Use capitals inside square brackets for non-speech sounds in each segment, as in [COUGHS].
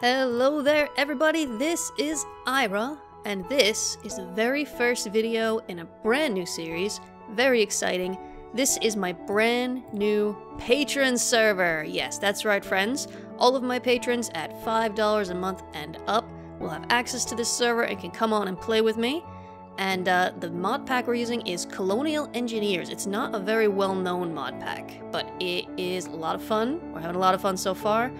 Hello there, everybody. This is Aira, and this is the very first video in a brand new series. Very exciting. This is my brand new patron server. Yes, that's right, friends. All of my patrons at $5 a month and up will have access to this server and can come on and play with me. And uh, the mod pack we're using is Colonial Engineers. It's not a very well known mod pack, but it is a lot of fun. We're having a lot of fun so far.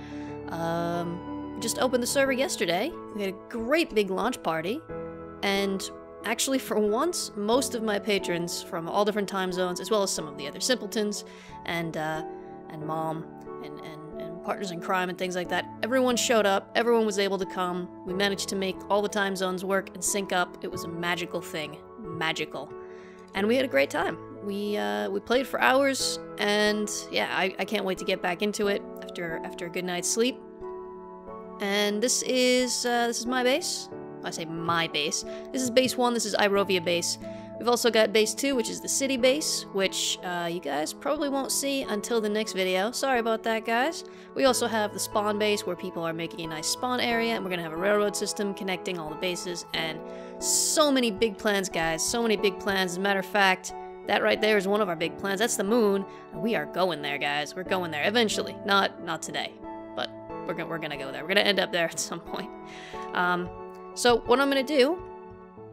Um, just opened the server yesterday. We had a great big launch party. And actually, for once, most of my patrons from all different time zones, as well as some of the other simpletons and, uh, and mom and, and, and partners in crime and things like that, everyone showed up. Everyone was able to come. We managed to make all the time zones work and sync up. It was a magical thing. Magical. And we had a great time. We uh, we played for hours, and yeah, I, I can't wait to get back into it after after a good night's sleep. And this is uh, this is my base. I say my base. This is base one. This is Airova base. We've also got base two, which is the city base, which uh, you guys probably won't see until the next video. Sorry about that, guys. We also have the spawn base, where people are making a nice spawn area, and we're gonna have a railroad system connecting all the bases, and so many big plans, guys. So many big plans. As a matter of fact, that right there is one of our big plans. That's the moon. We are going there, guys. We're going there eventually. Not not today, we're gonna we're gonna go there. We're gonna end up there at [LAUGHS] some point. Um, so what I'm gonna do,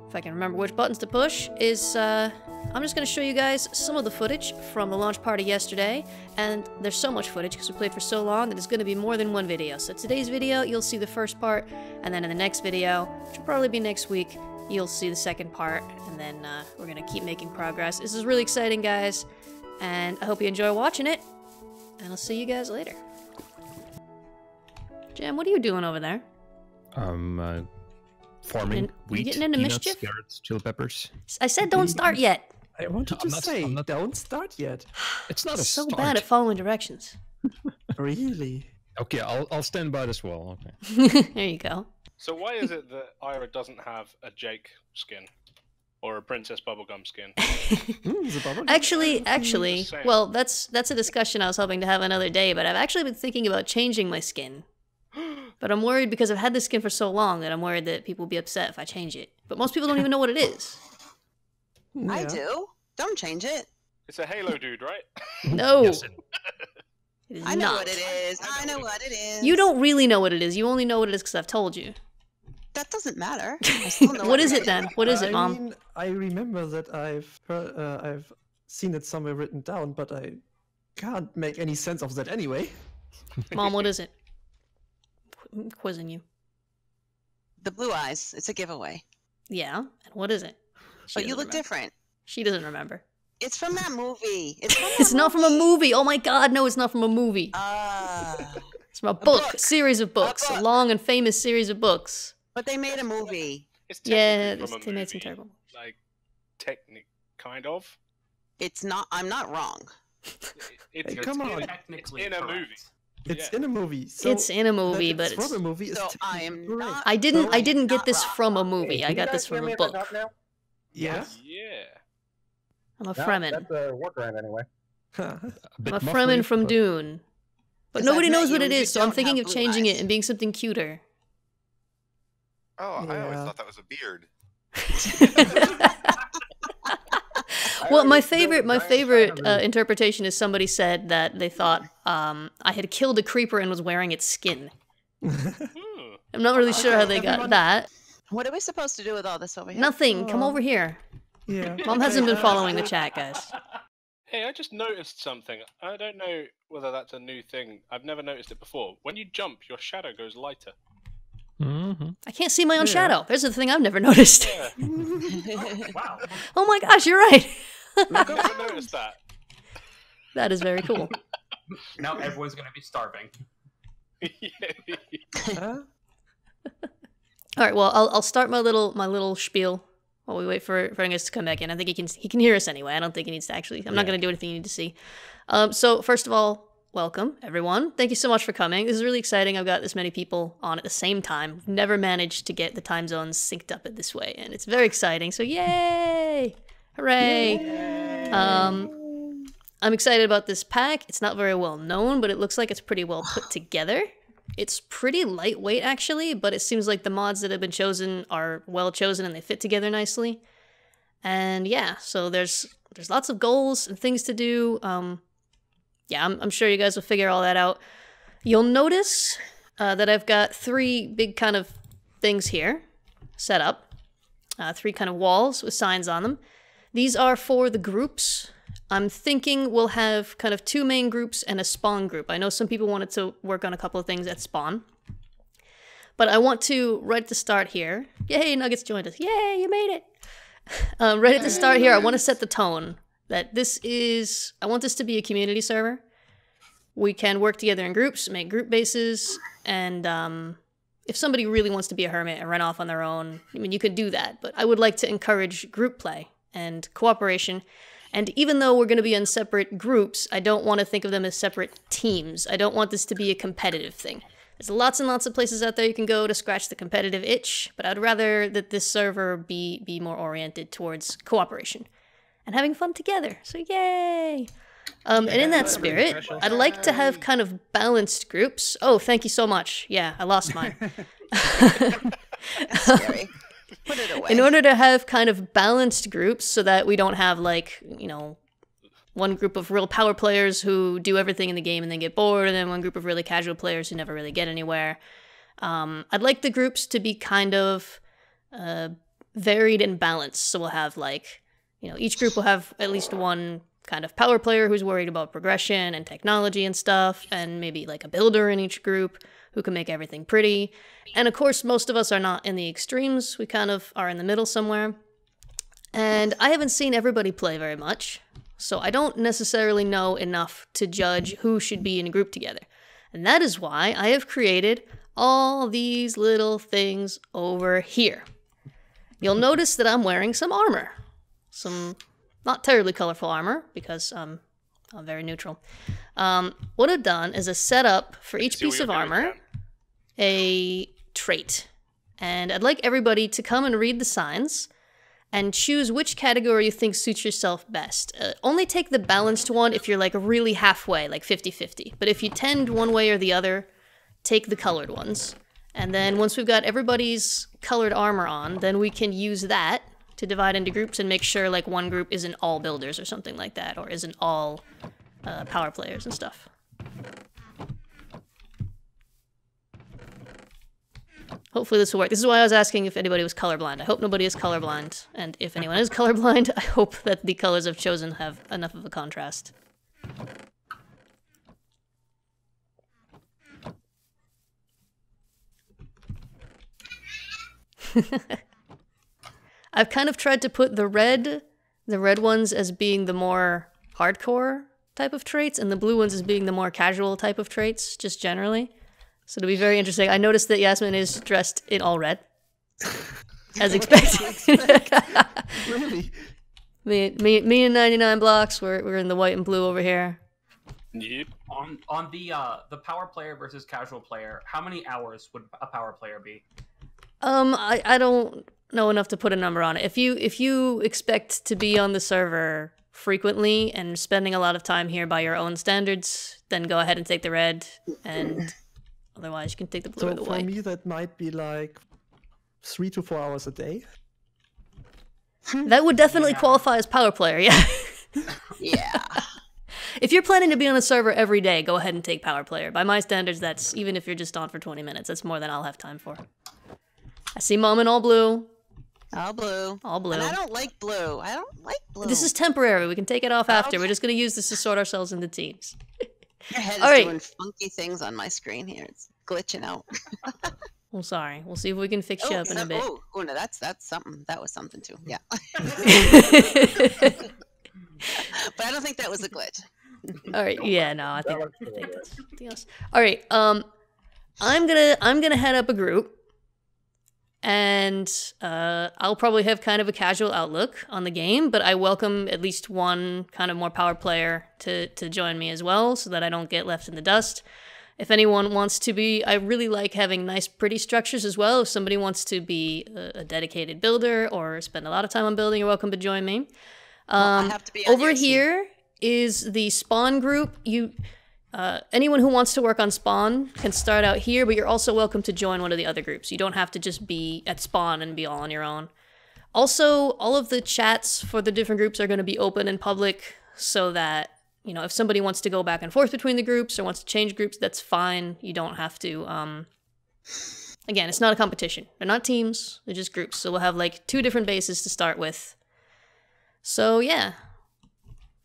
if I can remember which buttons to push, is uh, I'm just gonna show you guys some of the footage from the launch party yesterday. And there's so much footage because we played for so long that it's gonna be more than one video. So today's video, you'll see the first part, and then in the next video, which will probably be next week, you'll see the second part, and then uh, we're gonna keep making progress. This is really exciting, guys, and I hope you enjoy watching it, and I'll see you guys later. Jam, what are you doing over there? Um, uh, farming You wheat, getting into peanuts, mischief? carrots, chili peppers. I said don't start yet. I want No, to I'm not- say, not- don't start yet. [SIGHS] It's not a So start. bad at following directions. [LAUGHS] [LAUGHS] Really? Okay, I'll I'll stand by this wall. Okay. [LAUGHS] there you go. So why is it that Aira doesn't have a Jake skin or a Princess Bubblegum skin? Mm, Actually, actually, well, that's that's a discussion I was hoping to have another day. But I've actually been thinking about changing my skin. But I'm worried because I've had this skin for so long that I'm worried that people will be upset if I change it. But most people don't even know what it is. I do. Don't change it. It's a Halo dude, right? [LAUGHS] No, [LAUGHS] Yes, it is I know not. what it is. I I know know what what it is. You don't really know what it is. You only know what it is because I've told you. That doesn't matter. [LAUGHS] I still know what is it then? What is it, mom? Mean, I remember that I've heard, uh, I've seen it somewhere written down, but I can't make any sense of that anyway. Mom, what is it? Qu- quizzing you. The blue eyes. It's a giveaway. Yeah, and what is it? She But you look remember. different. She doesn't remember. It's from that movie. It's from that It's not from a movie. Oh my god, no, it's not from a movie. Ah. It's from a book, a series of books, a, book. long and famous series of books. but they made a movie. It's Yeah, technically this from a they made some terrible. Like, technic, kind of. It's not. I'm not wrong. It's, Hey, it's come in, on. It's Technically in a correct. movie. It's Yeah. in a movie. So it's in a that movie, but it's it's. from a movie. So I am not. I didn't. I I didn't get this from a movie. I got this from a book. Yeah. Yeah. I'm a Fremen. That's a workaround anyway. A bit I'm a Fremen from but- Dune. But I've nobody knows what you it and you is, so I'm thinking of blue changing it and being something cuter. Oh, I always thought that was a beard. [LAUGHS] [LAUGHS] well, my favorite, my favorite uh, interpretation is somebody said that they thought um, I had killed a creeper and was wearing its skin. Hmm. [LAUGHS] I'm not really sure how Okay, they got that. What are we supposed to do with all this over here? Nothing. Come Oh. over here. yeah. Mom hasn't been following the chat, guys. [LAUGHS] Hey, I just noticed something. I don't know whether that's a new thing. I've never noticed it before. When you jump, your shadow goes lighter. Mhm. I can't see my own Yeah. shadow. There's the thing I've never [LAUGHS] noticed. Yeah, Wow. oh my gosh, you're right. [LAUGHS] I've never noticed that. that is very cool. [LAUGHS] Now everyone's gonna be starving. [LAUGHS] Huh? All right, well, I'll, I'll start my little my little spiel while we wait for for Angus to come back in. I think he can he can hear us anyway. I don't think he needs to actually. I'm not going to do anything you need to see. Um, so first of all, welcome everyone. Thank you so much for coming. This is really exciting. I've got this many people on at the same time. We've never managed to get the time zones synced up in this way, and it's very exciting. So yay! Hooray! Um, I'm excited about this pack. It's not very well known, but it looks like it's pretty well put together. It's pretty lightweight actually, but it seems like the mods that have been chosen are well chosen and they fit together nicely. And yeah, so there's there's lots of goals and things to do. Um, yeah, I'm, I'm sure you guys will figure all that out. You'll notice uh, that I've got three big kind of things here set up, uh, three kind of walls with signs on them. These are for the groups. I'm thinking we'll have kind of two main groups and a spawn group. I know some people wanted to work on a couple of things at spawn. But I want to, right at the start here, yay, Nuggets joined us. Yay, you made it. [LAUGHS] Um, right at the start here, I want to set the tone that this is, I want this to be a community server. We can work together in groups, make group bases, and um, if somebody really wants to be a hermit and run off on their own, I mean, you could do that. But I would like to encourage group play and cooperation. And even though we're going to be in separate groups, I don't want to think of them as separate teams. I don't want this to be a competitive thing. There's lots and lots of places out there you can go to scratch the competitive itch, but I'd rather that this server be be more oriented towards cooperation and having fun together. So yay! Um, and in that spirit, I'd like to have kind of balanced groups. Oh, thank you so much. Yeah, I lost mine. [LAUGHS] [LAUGHS] That's scary. Put it away. in order to have kind of balanced groups so that we don't have like you know one group of real power players who do everything in the game and then get bored and then one group of really casual players who never really get anywhere. Um, i'd like the groups to be kind of uh, varied and balanced. So we'll have like you know each group will have at least one kind of power player who's worried about progression and technology and stuff and maybe like a builder in each group who can make everything pretty and of course most of us are not in the extremes we kind of are in the middle somewhere and i haven't seen everybody play very much so I don't necessarily know enough to judge who should be in a group together. And that is why I have created all these little things over here. You'll notice that I'm wearing some armor. Some not terribly colorful armor because um, I'm very neutral. Um, what I've done is a setup for each piece of armor. A trait. And I'd like everybody to come and read the signs and choose which category you think suits yourself best. Uh, only take the balanced one if you're like really halfway, like 50 50. But if you tend one way or the other, take the colored ones. And then once we've got everybody's colored armor on, then we can use that to divide into groups and make sure like one group isn't all builders or something like that, or isn't all uh, power players and stuff. Hopefully this will work. This is why I was asking if anybody was colorblind. I hope nobody is colorblind. And if anyone is colorblind, I hope that the colors I've chosen have enough of a contrast. [LAUGHS] I've kind of tried to put the red, the red ones as being the more hardcore type of traits, and the blue ones as being the more casual type of traits, just generally. So it'll be very interesting. I noticed that Yasmin is dressed in all red, [LAUGHS] as expected. [LAUGHS] Really? me, me, me and 99 blocks. We're we're in the white and blue over here. Yep. On on the uh the power player versus casual player, how many hours would a power player be? Um, I, I don't know enough to put a number on it. If you if you expect to be on the server frequently and spending a lot of time here by your own standards, then go ahead and take the red. And otherwise, you can take the blue or So the for me, that might be like three to four hours a day. That would definitely Yeah. qualify as power player. Yeah. [LAUGHS] Yeah. [LAUGHS] if you're planning to be on a server every day, go ahead and take power player. By my standards, that's even if you're just on for 20 minutes, that's more than I'll have time for. I see mom in all blue. All blue. All blue. And I don't like blue. I don't like blue. This is temporary. We can take it off after. We're just going to use this to sort ourselves into teams. [LAUGHS] Your head is all right. doing funky things on my screen here. It's glitching out. [LAUGHS] Well, sorry. We'll see if we can fix you oh, up in a bit. oh, oh, no, that's that's something. That was something too. Yeah. [LAUGHS] but I don't think that was a glitch. [LAUGHS] All right. Yeah. No. I think, I think that's something else. All right. Um, I'm gonna I'm gonna head up a group, and uh, I'll probably have kind of a casual outlook on the game, but I welcome at least one kind of more power player to to join me as well, so that I don't get left in the dust. If anyone wants to be, I really like having nice, pretty structures as well. If somebody wants to be a, a dedicated builder or spend a lot of time on building, you're welcome to join me. Well, Um, have to be over here is the spawn group. You uh, anyone who wants to work on spawn can start out here, but you're also welcome to join one of the other groups. You don't have to just be at spawn and be all on your own. Also, all of the chats for the different groups are going to be open and public so that, you know, if somebody wants to go back and forth between the groups or wants to change groups, that's fine. You don't have to. Um, again, it's not a competition. They're not teams, they're just groups. So we'll have like two different bases to start with. So, yeah.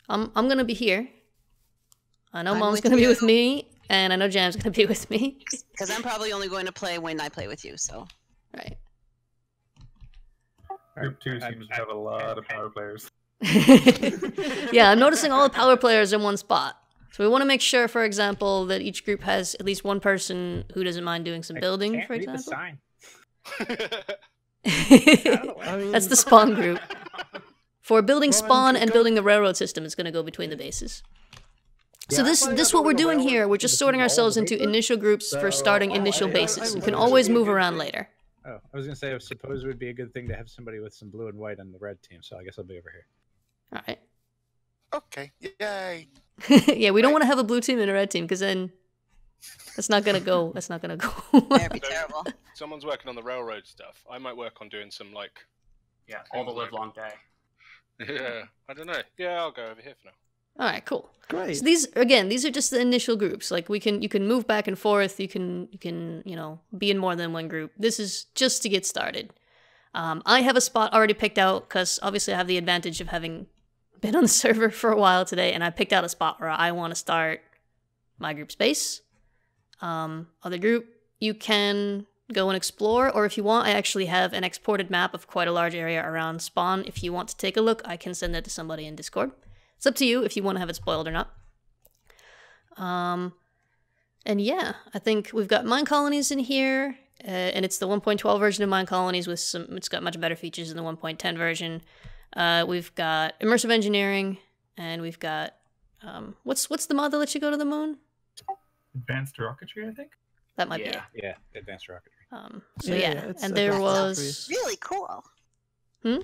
I'm, I'm going to be here. I know I'm Mom's going to be with me, and I know Jam's going to be with me. [LAUGHS] Because I'm probably only going to play when I play with you. So right. Group two seems to have a lot of power players. [LAUGHS] yeah, I'm noticing all the power players in one spot. So we want to make sure, for example, that each group has at least one person who doesn't mind doing some building, Can't for read the example. sign. I [LAUGHS] mean, That's the spawn group. For building spawn and building the railroad system is going to go between the bases. So Yeah, this this what we're doing here. We're just sorting ourselves into initial groups for starting initial I- bases. You can always move around later. Oh, I was gonna say, I suppose it would be a good thing to have somebody with some blue and white on the red team. So I guess I'll be over here. All right. okay, yay. [LAUGHS] yeah, we don't want to have a blue team and a red team because then that's not gonna go. That's not gonna go. [LAUGHS] that'd be terrible. [LAUGHS] Someone's working on the railroad stuff. I might work on doing some like. Yeah, all the live long day. Yeah, I don't know. Yeah, I'll go over here for now. All right, cool. great. So these again, these are just the initial groups. Like we can you can move back and forth. You can you can you know be in more than one group. This is just to get started. Um, I have a spot already picked out because obviously I have the advantage of having been on the [LAUGHS] server for a while today, and I picked out a spot where I want to start my group space. Um, other group, you can go and explore, or if you want, I actually have an exported map of quite a large area around spawn. If you want to take a look, I can send that to somebody in Discord. It's up to you if you want to have it spoiled or not. Um, and yeah, I think we've got MineColonies in here, uh, and it's the 1.12 version of MineColonies with some. It's got much better features than the 1.10 version. Uh, we've got immersive engineering, and we've got um, what's what's the mod that lets you go to the moon? Advanced rocketry, I think. That might be Yeah. Yeah, advanced rocketry. Um, so Yeah, yeah, yeah, and there was Really cool. Hmm?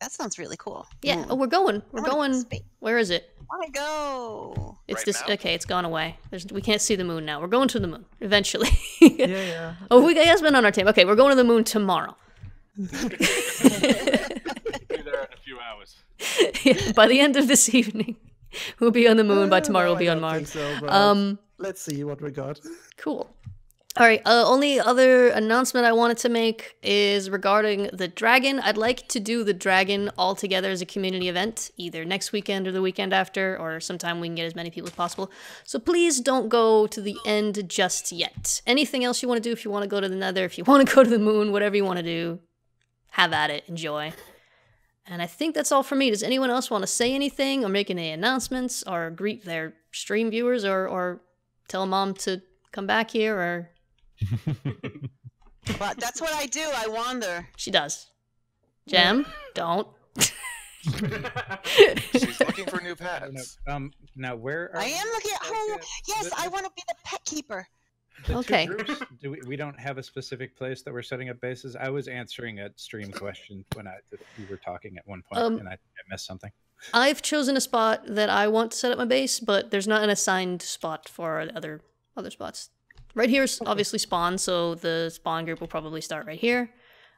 That sounds really cool. yeah. Moon. Oh, we're going. We're I wanna go going. Where is it? I Wanna go? It's Right this. now? Okay, it's gone away. There's we can't see the moon now. We're going to the moon eventually. [LAUGHS] yeah, yeah. [LAUGHS] Oh, we got been on our team. Okay, we're going to the moon tomorrow. Be there in a few hours. Yeah, [LAUGHS] by the end of this evening, we'll be on the moon. By tomorrow, no, we'll be I on Mars. so, Um, let's see what we got. cool. All right. Uh, only other announcement I wanted to make is regarding the dragon. I'd like to do the dragon all together as a community event, either next weekend or the weekend after, or sometime we can get as many people as possible. So please don't go to the end just yet. Anything else you want to do, if you want to go to the nether, if you [LAUGHS] want to go to the moon, whatever you want to do, have at it. Enjoy. And I think that's all for me. Does anyone else want to say anything or make any announcements or greet their stream viewers or, or tell mom to come back here or But that's what I do. I wander. she does. Jam, don't. She's looking for new [LAUGHS] Oh, no, pets. um, now where are I am looking at. Oh, Okay, yes, the- I want to be the pet keeper. the Okay. groups? Do we, we don't have a specific place that we're setting up bases? I was answering a stream question when I we were talking at one point, Um, and I, I missed something. I've chosen a spot that I want to set up my base, but there's not an assigned spot for other other spots. Right here is obviously spawn, so the spawn group will probably start right here.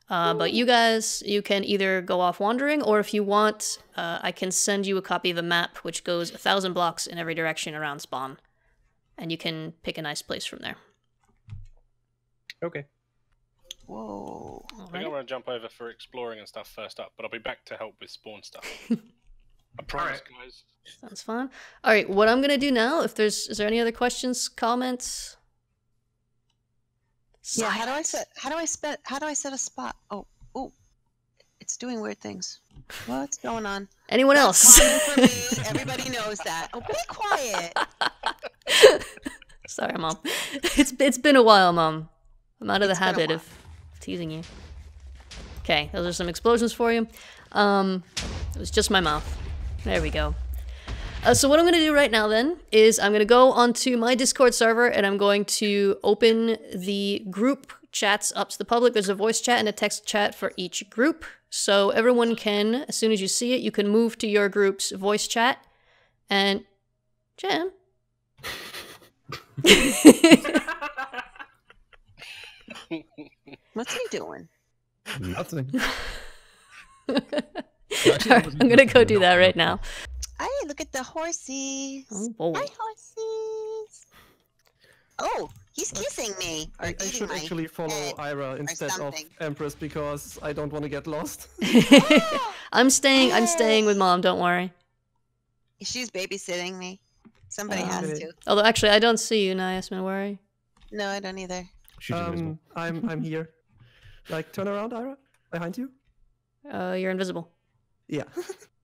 Uh, but you guys, you can either go off wandering, or if you want, uh, I can send you a copy of a map which goes a thousand blocks in every direction around spawn, and you can pick a nice place from there. Okay. Whoa. All I think right. I'm gonna jump over for exploring and stuff first up, but I'll be back to help with spawn stuff. [LAUGHS] I promise, guys. Sounds fun. All right, what I'm gonna do now? If there's, is there any other questions, comments? Yeah. How do I set? How do I set? How do I set a spot? Oh, oh, it's doing weird things. What's going on? Anyone That's else? for me. [LAUGHS] Everybody knows that. Oh, be quiet. [LAUGHS] Sorry, mom. It's it's been a while, mom. I'm out of It's the habit of teasing you. Okay, those are some explosions for you. Um, it was just my mouth. There we go. Uh, so what I'm going to do right now then is I'm going to go onto my Discord server and I'm going to open the group chats up to the public. There's a voice chat and a text chat for each group. So everyone can, as soon as you see it, you can move to your group's voice chat. And Jam, [LAUGHS] What's he doing? Nothing. [LAUGHS] Alright, I'm gonna go do that right now. Hey, look at the horsies. Oh boy. Hi, horsies. Oh, he's kissing me or I, I should actually follow. Aira instead of. Empress because I don't want to get lost. [LAUGHS] [LAUGHS] I'm staying. I'm staying with mom. Don't worry. She's babysitting me. Somebody Oh, has okay. to. Although actually, I don't see you, Niasmin. Worry. No, I don't either. Um, I'm I'm here. Like turn around, Aira, behind you. Uh, you're invisible. Yeah. [LAUGHS]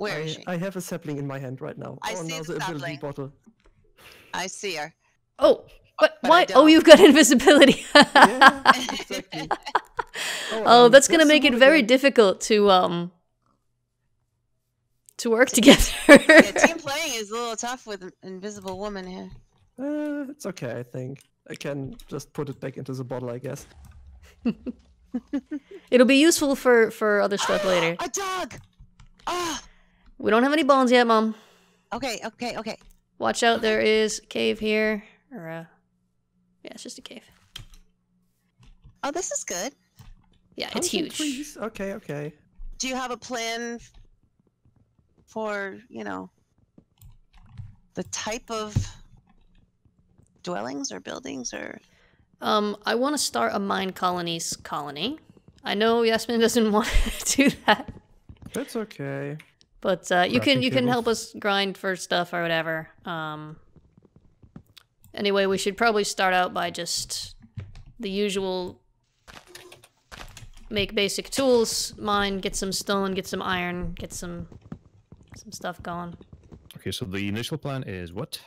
Where I, is she? I have a sapling in my hand right now. I oh, see now the the ability sapling. bottle. I see her. Oh, but But I why? Oh, you've got [LAUGHS] invisibility. [LAUGHS] Yeah, [LAUGHS] exactly. oh, um, that's gonna make it very again? difficult to um to work together. yeah, team playing is a little tough with an invisible woman here. Uh, it's okay, I think. I can just put it back into the bottle, I guess. It'll be useful for for other stuff later. [GASPS] A dog. Ah. We don't have any bones yet, mom. Okay. Okay. Okay. Watch out, there is a cave here. Or uh Yeah, it's just a cave. Oh, this is good. Yeah, it's Pumpkin huge. trees. Okay, okay. Do you have a plan for you know the type of dwellings or buildings or? Um, I want to start a MineColonies colony. I know Yasmin doesn't [LAUGHS] want to do that, That's okay. But uh, you can Crafting you can help us grind for stuff or whatever. Um. Anyway, we should probably start out by just the usual. Make basic tools, mine, get some stone, get some iron, get some some stuff going. Okay, so the initial plan is what?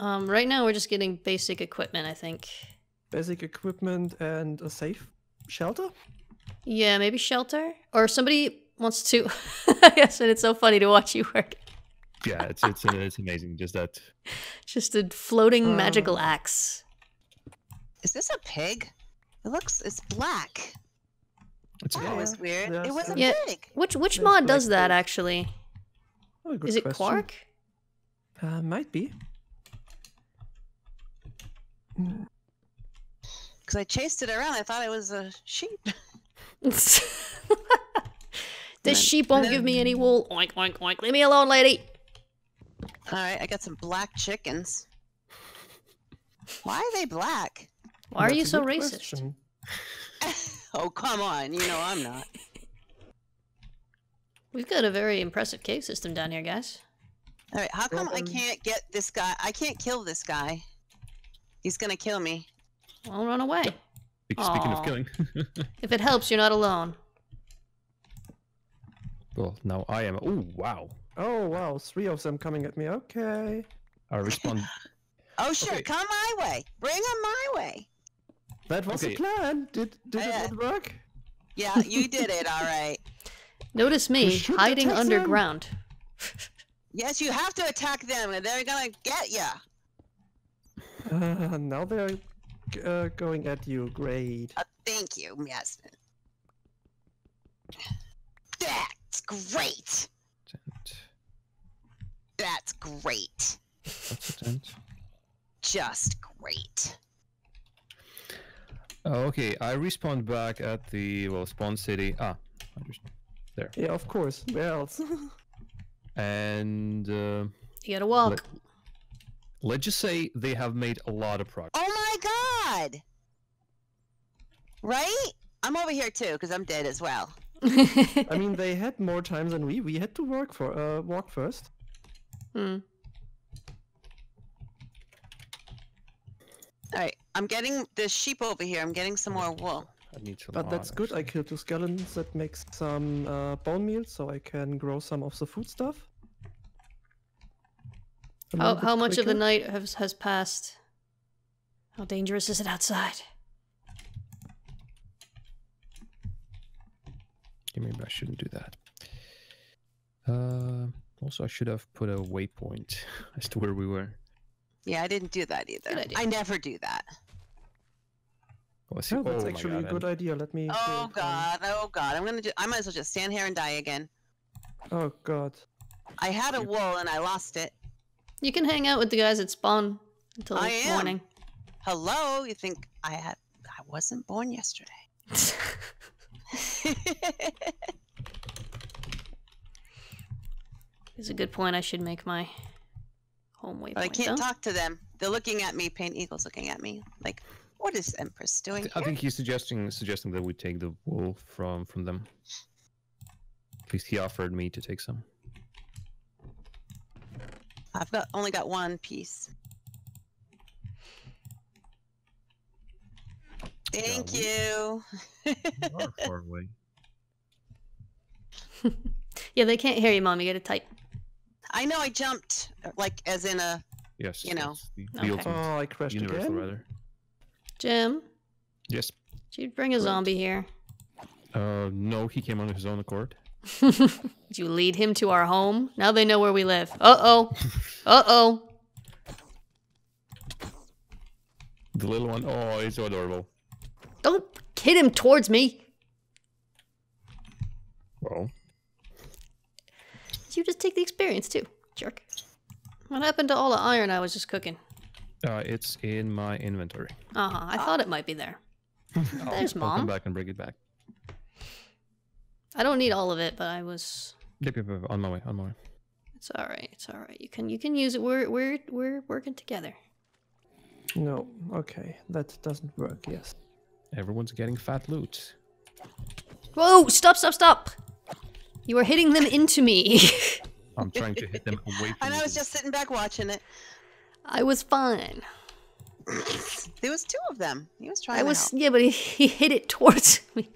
Um, right now we're just getting basic equipment, I think. Basic equipment and a safe shelter? Yeah, maybe shelter? Or somebody wants to. [LAUGHS] yes, and it's so funny to watch you work. Yeah, it's it's uh, [LAUGHS] it's amazing. Just that. Just a floating magical Uh. axe. Is this a pig? It looks. It's black. It's That was weird. there's It was a some- Yeah. pig. Which which There's mod does that gold. actually? Oh, Is it question. Quark? Uh, might be. Because I chased it around. I thought it was a sheep. [LAUGHS] this then- sheep won't and give me any wool. Oink oink oink. Leave me alone, lady. All right, I got some black chickens. Why are they black? Why are you That's a so racist? question. [LAUGHS] oh, come on. You know I'm not. We've got a very impressive cave system down here, guys. All right, how come I can't get this guy? I can't kill this guy. He's gonna kill me. I'll run away. Speaking Aw. of killing. [LAUGHS] If it helps, you're not alone. Well, now I am. Oh wow! Oh, wow. Three of them coming at me. Okay. I respond. [LAUGHS] Oh sure. Okay. Come my way. Bring him my way. That was Okay. the plan. Did did Uh, it not work? Yeah, you [LAUGHS] did it. All right. Notice me hiding underground. [LAUGHS] Yes, you have to attack them, or they're gonna get ya. Uh, now they're uh, going at you. Great. Uh, thank you, Yasmin. That's great. Tent. That's great. What's the tent? Just great. Oh, okay. I respawned back at the well spawn city. Ah, there. Yeah, of course. Where else? [LAUGHS] And uh, You gotta walk. let, let's just say they have made a lot of progress. Oh my god! Right? I'm over here too, because I'm dead as well. [LAUGHS] I mean, they had more time than we. We had to work for uh, walk first. Hmm. Alright, I'm getting this sheep over here. I'm getting some more wool. I need some. But that's mod, good. I killed two skeletons. That makes some uh, bone meal, so I can grow some of the food stuff. A How, how much of the night has, has passed? How dangerous is it outside? Yeah, maybe I shouldn't do that. Uh, also, I should have put a waypoint [LAUGHS] as to where we were. Yeah, I didn't do that either. I never do that. Oh, see. Oh, that's oh actually my a God, good and- idea. Let me. Oh create one. god, oh god. I'm gonna do I might as well just stand here and die again. Oh god. I had a You- wool and I lost it. You can hang out with the guys at spawn until I am. morning. Hello? You think I had I wasn't born yesterday. [LAUGHS] [LAUGHS] It's a good point. I should make my home waypoint. but I can't though. talk to them. They're looking at me. Paint Eagle's looking at me. Like, what is Empress doing? I here? think he's suggesting suggesting that we take the wool from from them. At least he offered me to take some. I've got only got one piece. Thank we- you. far away. [LAUGHS] Yeah, they can't hear you, mom. You gotta type. I know I jumped, like as in a. Yes. You know. The, the Okay. Oh, I crashed universal again. rather. Jim, Yes. did you bring a zombie here? Uh, no, he came on his own accord. [LAUGHS] Did you lead him to our home? Now they know where we live. Uh oh. [LAUGHS] Uh oh. The little one. Oh, he's so adorable. Don't hit him towards me. Well, You just take the experience too, jerk. What happened to all the iron I was just cooking? uh, it's in my inventory. Uh huh. I thought it might be there. There's I'll mom. come back and bring it back. I don't need all of it, but I was. Yep, yep, yep, on my way, on my way. It's all right. It's all right. You can you can use it. We're we're we're working together. No, okay, that doesn't work. Yes. Everyone's getting fat loot. Whoa! Stop! Stop! Stop! You are hitting them into me. [LAUGHS] I'm trying to hit them [LAUGHS] away from And I was just sitting back watching it. I was fine. [COUGHS] There was two of them. He was trying. I was help. yeah, but he, he hit it towards [LAUGHS] me.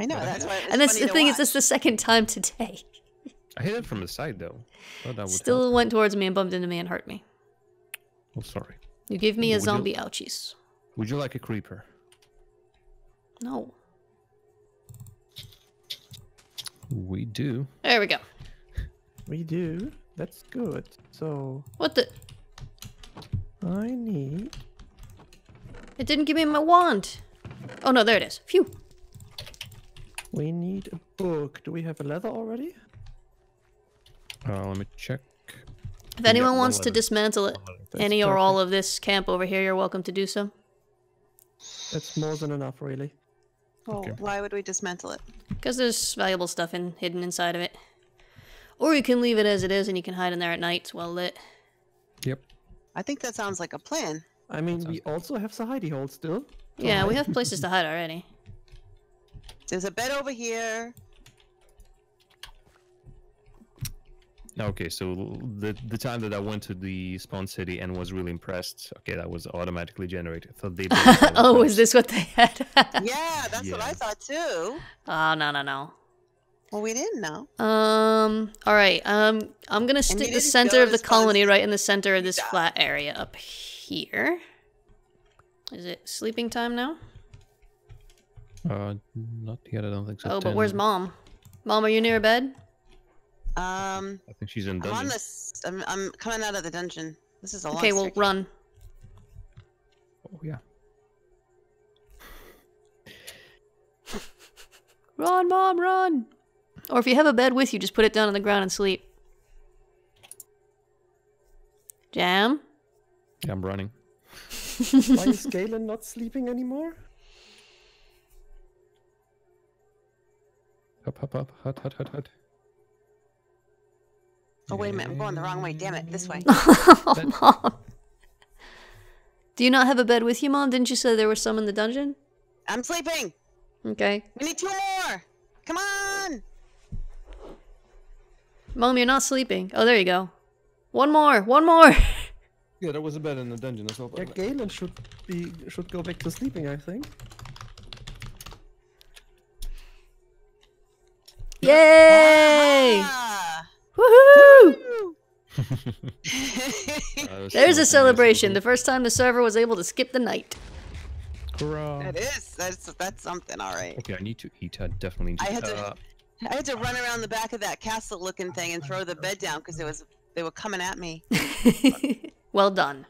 I know. That's why. It was and that's funny the to thing is, watch. this the second time today. I hit it from the side though. That would Still help. went towards me and bumped into me and hurt me. Oh, sorry. You give me a Would you- zombie ouchies. Would you like a creeper? No. We do. There we go. We do. That's good. So What the? I need. It didn't give me my wand. Oh no, there it is. Phew. We need a book. Do we have a leather already? Uh, let me check. If anyone wants to dismantle it, That's any or all of this camp over here, you're welcome to do so. That's more than enough, really. Well, Okay. why would we dismantle it? Because there's valuable stuff in, hidden inside of it. Or you can leave it as it is and you can hide in there at night. It's well lit. Yep. I think that sounds like a plan. I mean, we also have the hidey hole still. Yeah, we have places to hide already. There's a bed over here. Okay, so the the time that I went to the spawn city and was really impressed. Okay, that was automatically generated. I thought they. built [LAUGHS] oh, is this what they had? [LAUGHS] Yeah, that's what I thought too. oh, no, no, no. Well, we didn't know. Um, alright, um, I'm gonna stick the center of the colony right in the center of this Yeah. flat area up here. Is it sleeping time now? Uh, not yet. I don't think so. Oh, but where's mom? Mom, are you near a bed? Um, I think she's in I'm dungeon. on this. I'm, I'm coming out of the dungeon. This is a long. Okay, well, staircase. run. Oh yeah. [LAUGHS] Run, mom, run! Or if you have a bed with you, just put it down on the ground and sleep. Jam? Yeah, I'm running. [LAUGHS] Why is Galen not sleeping anymore? Up, up, up, hut, hut, hut, hut. Oh wait a minute, I'm going the wrong way. Damn it, this way. [LAUGHS] oh, mom. Do you not have a bed with you, mom? Didn't you say there were some in the dungeon? I'm sleeping. Okay. We need two more. Come on. Mom, you're not sleeping. Oh, there you go. One more, one more. [LAUGHS] Yeah, there was a bed in the dungeon as well. Yeah, Galen should be should go back to sleeping. I think. Yay! Ah. Woohoo! [LAUGHS] There's a celebration. The first time the server was able to skip the night. Hurrah. It is. That's that's something. All right. Okay, I need to eat. I definitely need to I had to- uh, I had to run around the back of that castle-looking thing and throw the bed down because it was they were coming at me. [LAUGHS] well done.